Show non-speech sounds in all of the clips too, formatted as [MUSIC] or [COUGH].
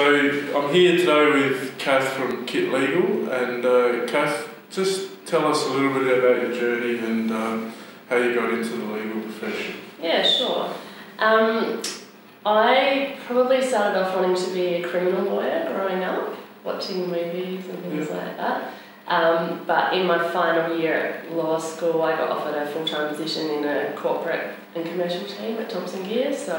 So I'm here today with Kath from Kit Legal, and uh, Kath, just tell us a little bit about your journey and um, how you got into the legal profession. Yeah, sure. Um, I probably started off wanting to be a criminal lawyer growing up, watching movies and things Yeah. like that. Um, but in my final year at law school, I got offered a full time position in a corporate and commercial team at Thomson Geer. So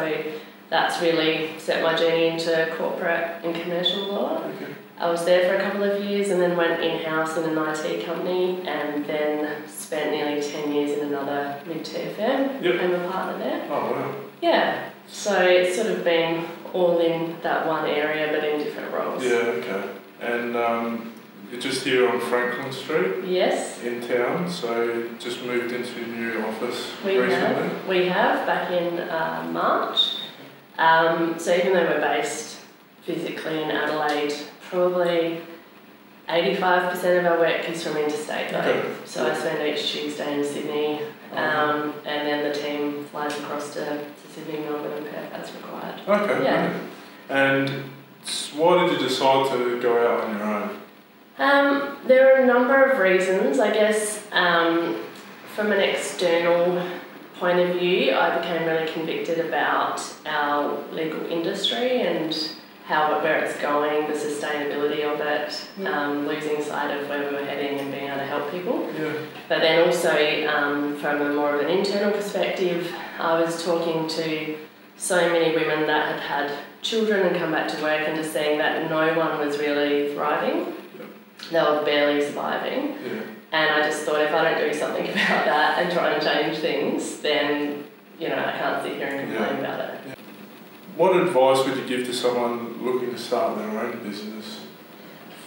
that's really set my journey into corporate and commercial law. Okay. I was there for a couple of years and then went in house in an IT company and then spent nearly 10 years in another mid tier firm. Yep. Became a partner there. Oh wow. Yeah, so it's sort of been all in that one area but in different roles. Yeah. Okay. And um, you're just here on Franklin Street Yes, in town, so just moved into a new office we recently. have. We have back in uh, March. Um, so even though we're based physically in Adelaide, probably 85% of our work is from interstate though. Okay. So I spend each Tuesday in Sydney um, and then the team flies across to, to Sydney, Melbourne and Perth as required. Okay. Yeah. And why did you decide to go out on your own? Um, there are a number of reasons. I guess um, from an external point of view, I became really convicted about our legal industry and how where it's going, the sustainability of it, um, losing sight of where we were heading and being able to help people. Yeah. But then also um, from a more of an internal perspective, I was talking to so many women that had had children and come back to work and just seeing that no one was really thriving. They were barely surviving. Yeah. And I just thought if I don't do something [LAUGHS] about that and try and change things, then, you know, I can't sit here and complain about it. What advice would you give to someone looking to start their own business?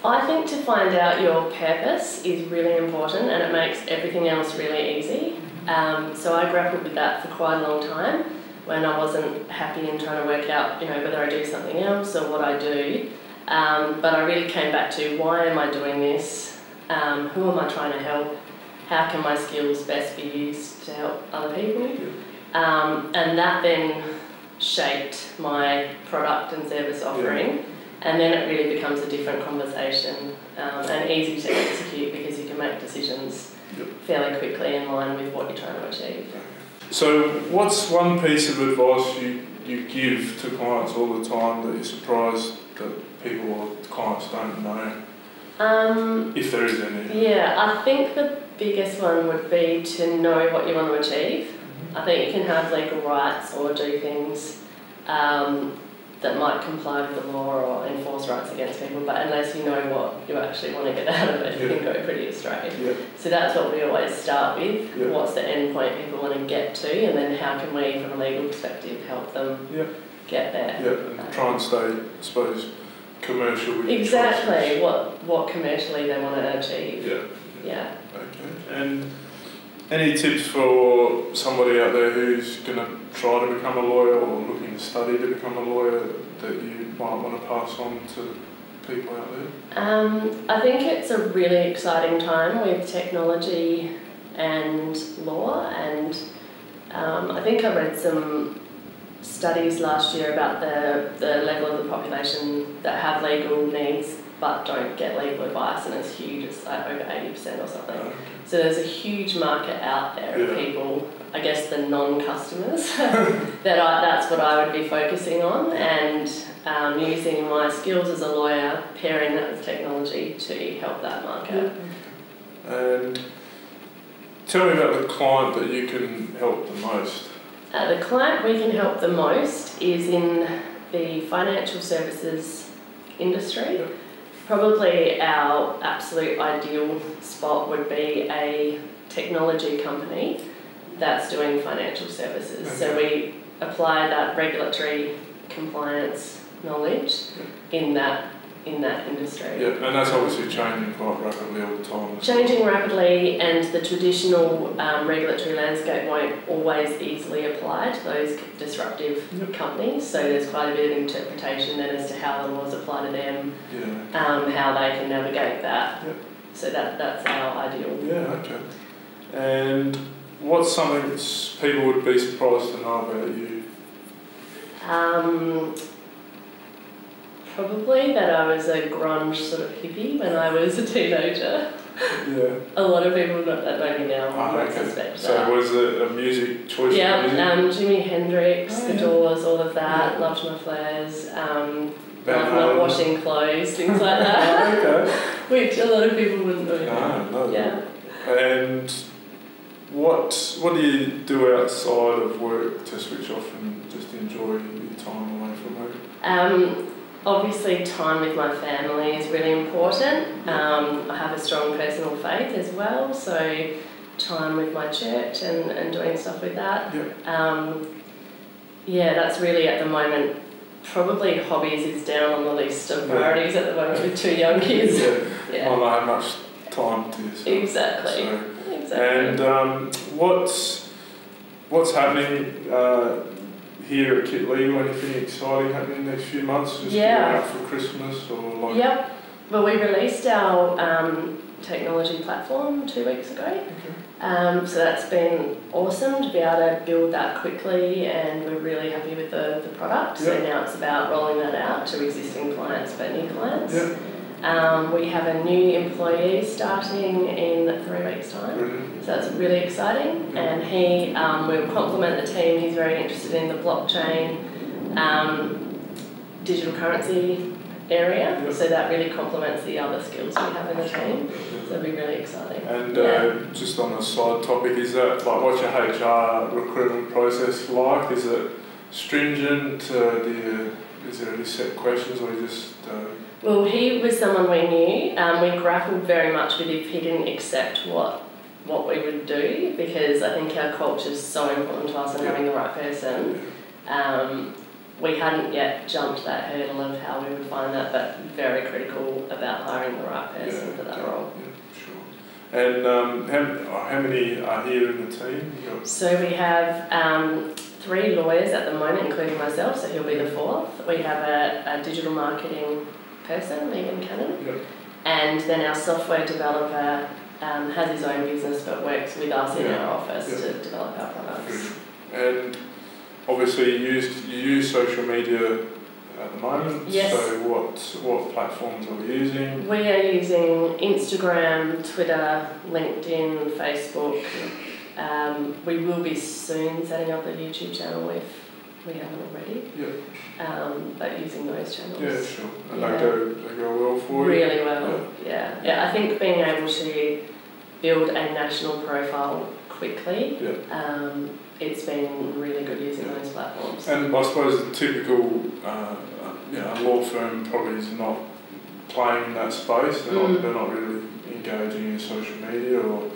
I think to find out your purpose is really important and it makes everything else really easy. Um, so I grappled with that for quite a long time when I wasn't happy and trying to work out, you know, whether I do something else or what I do. Um, but I really came back to why am I doing this? Um, who am I trying to help? How can my skills best be used to help other people? Um, and that then shaped my product and service offering. And then it really becomes a different conversation um, and easy to execute because you can make decisions Yep. fairly quickly in line with what you're trying to achieve. So, what's one piece of advice you, you give to clients all the time that you're surprised that people or clients don't know, Um, if there is any? yeah, I think the biggest one would be to know what you want to achieve. I think you can have legal rights or do things um, that might comply with the law or enforce rights against people, but unless you know what you actually want to get [LAUGHS] out of it, you can go pretty astray. Yeah. So that's what we always start with. Yeah. What's the end point people want to get to, and then how can we, from a legal perspective, help them Yeah. get there? Yeah, and try and stay, I suppose, commercial Exactly. choices. What what commercially they want to achieve. Yeah. Yeah. Okay. And any tips for somebody out there who's going to try to become a lawyer or looking to study to become a lawyer that you might want to pass on to people out there? Um, I think it's a really exciting time with technology and law, and um, I think I read some studies last year about the, the level of the population that have legal needs but don't get legal advice, and it's huge. It's like over eighty percent or something. Uh, So there's a huge market out there of people, I guess the non-customers, [LAUGHS] that I, that's what I would be focusing on and um, using my skills as a lawyer, pairing that with technology to help that market. And tell me about the client that you can help the most. Uh, the client we can help the most is in the financial services industry. Yep. Probably our absolute ideal spot would be a technology company that's doing financial services. So we apply that regulatory compliance knowledge in that in that industry. Yeah, and that's obviously changing quite rapidly all the time. Changing rapidly, and the traditional um, regulatory landscape won't always easily apply to those disruptive Yep. companies. So there's quite a bit of interpretation then as to how the laws apply to them, Yeah. um, how they can navigate that. Yep. So that that's our ideal. Yeah, okay. And what's something that people would be surprised to know about you? Um, Probably that I was a grunge sort of hippie when I was a teenager. Yeah. [LAUGHS] A lot of people that that know me now Ah, might okay. suspect So that. was it a music choice? Yeah, music? um, Jimi Hendrix, Oh, The yeah. Doors, all of that. Loved my flares. Um, Van not Halen. washing clothes, [LAUGHS] things like that, Oh, okay. [LAUGHS] which a lot of people wouldn't know. No, no. Yeah. And what what do you do outside of work to switch off and just enjoy your time away from work? Um, obviously, time with my family is really important. Um, I have a strong personal faith as well, so time with my church and, and doing stuff with that. Um, yeah, that's really at the moment. Probably hobbies is down on the list of Yeah. priorities at the moment with two young kids. yeah. [LAUGHS] Yeah, Might not have much time to yourself. exactly. So, Exactly. and um, what's what's happening uh, here at Kit Legal? Anything exciting happening in the next few months? Just Yeah. gearing up for Christmas or like? Yep. Well, we released our um, technology platform two weeks ago. Okay. Um, so that's been awesome to be able to build that quickly, and we're really happy with the, the product. So now it's about rolling that out to existing clients but new clients. Yeah. Um, we have a new employee starting in three weeks' time. Brilliant. So that's really exciting, Yeah. and he um, will complement the team. He's very interested in the blockchain, um, digital currency area. Yeah. So that really complements the other skills we have in the team. So it'll be really exciting. And Yeah. uh, just on a side topic, is that like what's your HR recruitment process like? Is it stringent? Uh, do you, is there any set questions or just uh, Well, he was someone we knew. Um, we grappled very much with if he didn't accept what what we would do because I think our culture is so important to us and Yeah. having the right person. Um, we hadn't yet jumped that hurdle of how we would find that, but very critical about hiring the right person Yeah, for that yeah. role. Yeah, sure. And um, how, how many are here in the team? So we have um, three lawyers at the moment, including myself, so he'll be the fourth. We have a, a digital marketing person, Megan Cannon, Yep. and then our software developer um, has his own business but works with us in our office Yeah. to develop our products. And obviously you use, you use social media at the moment. Yes. So what, what platforms are we using? We are using Instagram, Twitter, LinkedIn, Facebook. Um, we will be soon setting up a YouTube channel if we haven't already, Yeah, um, but using those channels. yeah, sure. And Yeah. they go, they go well for you? Really well, yeah. yeah. I think being able to build a national profile quickly, Yeah. um, it's been really good using Yeah. those platforms. And I suppose the typical, uh, uh, you know, law firm probably is not playing in that space. They're, Mm. not, they're not really engaging in social media or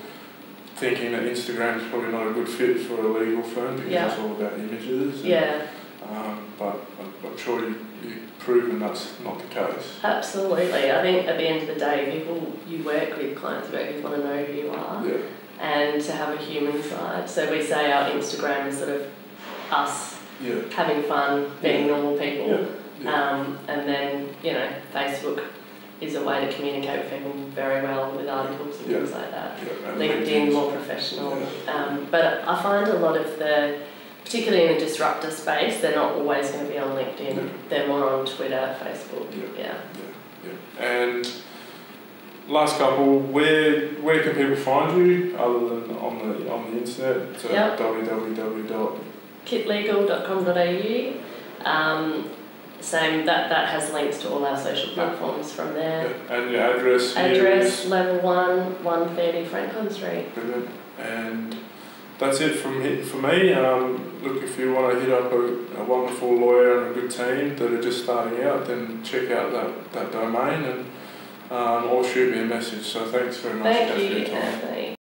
thinking that Instagram is probably not a good fit for a legal firm because Yeah. it's all about images. and, Yeah, Um, but I'm, I'm sure you, you've proven that's not the case. absolutely. I think at the end of the day, people you work with, clients you work with, want to know who you are. Yeah, and to have a human side. So we say our Instagram is sort of us yeah, having fun, being normal people. yeah. yeah. Um, and then, you know, Facebook is a way to communicate with people very well with articles and Yeah. things like that. yeah. LinkedIn, more professional. Um, but I find a lot of the, particularly in the disruptor space, they're not always going to be on LinkedIn. No. They're more on Twitter, Facebook. Yeah. Yeah. Yeah, yeah. And last couple, where where can people find you other than on the on the internet? So Yep. www. kitlegal.com.au. Um, same, that, that has links to all our social platforms from there. Yeah. And your address. here Address level one, 130 Franklin Street. Brilliant. And that's it from for me. Um, look, if you want to hit up a, a wonderful lawyer and a good team that are just starting out, then check out that, that domain and um, or shoot me a message. So thanks very much Thank for you, your time.